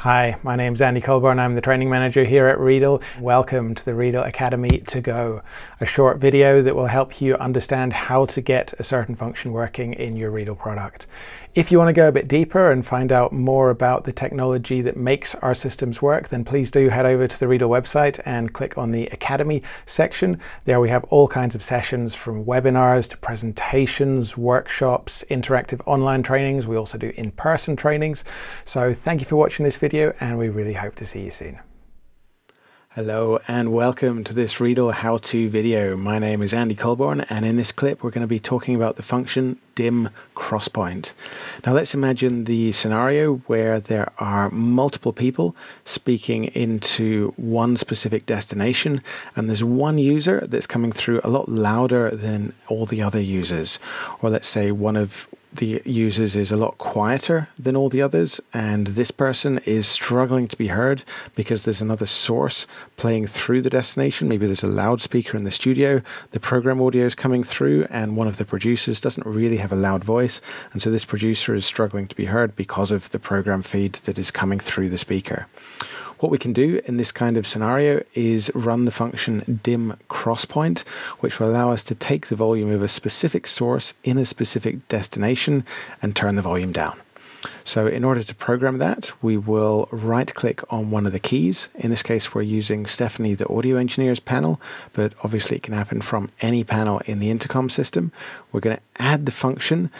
Hi, my name's Andy Colburn. I'm the training manager here at Riedel. Welcome to the Riedel Academy to Go, a short video that will help you understand how to get a certain function working in your Riedel product. If you want to go a bit deeper and find out more about the technology that makes our systems work, then please do head over to the Riedel website and click on the Academy section. There we have all kinds of sessions from webinars to presentations, workshops, interactive online trainings. We also do in-person trainings. So thank you for watching this video and we really hope to see you soon. Hello and welcome to this Riedel how-to video. My name is Andy Colborne and in this clip we're going to be talking about the function dim crosspoint. Now let's imagine the scenario where there are multiple people speaking into one specific destination and there's one user that's coming through a lot louder than all the other users. Or let's say one of the users is a lot quieter than all the others, and this person is struggling to be heard because there's another source playing through the destination. Maybe there's a loudspeaker in the studio, the program audio is coming through, and one of the producers doesn't really have a loud voice, and so this producer is struggling to be heard because of the program feed that is coming through the speaker. What we can do in this kind of scenario is run the function dim crosspoint, which will allow us to take the volume of a specific source in a specific destination and turn the volume down. So in order to program that, we will right click on one of the keys. In this case, we're using Stephanie, the audio engineers panel, but obviously it can happen from any panel in the intercom system. We're going to add the function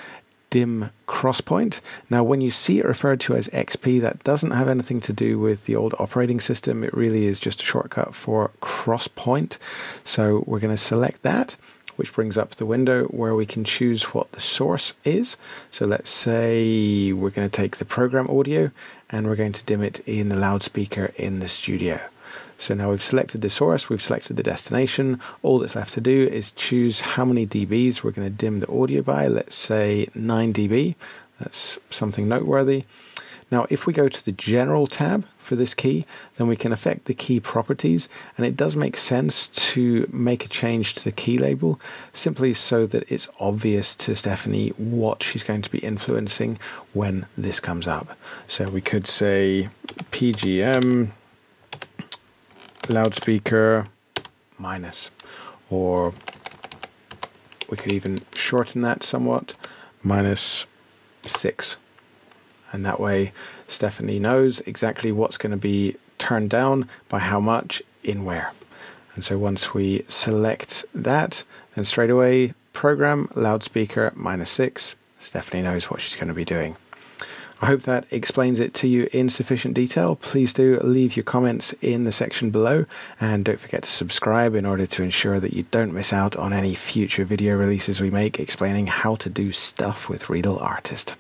dim crosspoint. Now, when you see it referred to as XP, that doesn't have anything to do with the old operating system. It really is just a shortcut for crosspoint. So we're going to select that, which brings up the window where we can choose what the source is. So let's say we're going to take the program audio and we're going to dim it in the loudspeaker in the studio. So now we've selected the source, we've selected the destination. All that's left to do is choose how many dBs we're going to dim the audio by. Let's say 9 dB. That's something noteworthy. Now, if we go to the General tab for this key, then we can affect the key properties, and it does make sense to make a change to the key label simply so that it's obvious to Stephanie what she's going to be influencing when this comes up. So we could say PGM loudspeaker minus, or we could even shorten that somewhat, minus 6. And that way Stephanie knows exactly what's going to be turned down by how much in where. And so once we select that, then straight away program loudspeaker minus 6, Stephanie knows what she's going to be doing. I hope that explains it to you in sufficient detail. Please do leave your comments in the section below and don't forget to subscribe in order to ensure that you don't miss out on any future video releases we make explaining how to do stuff with Riedel Artist.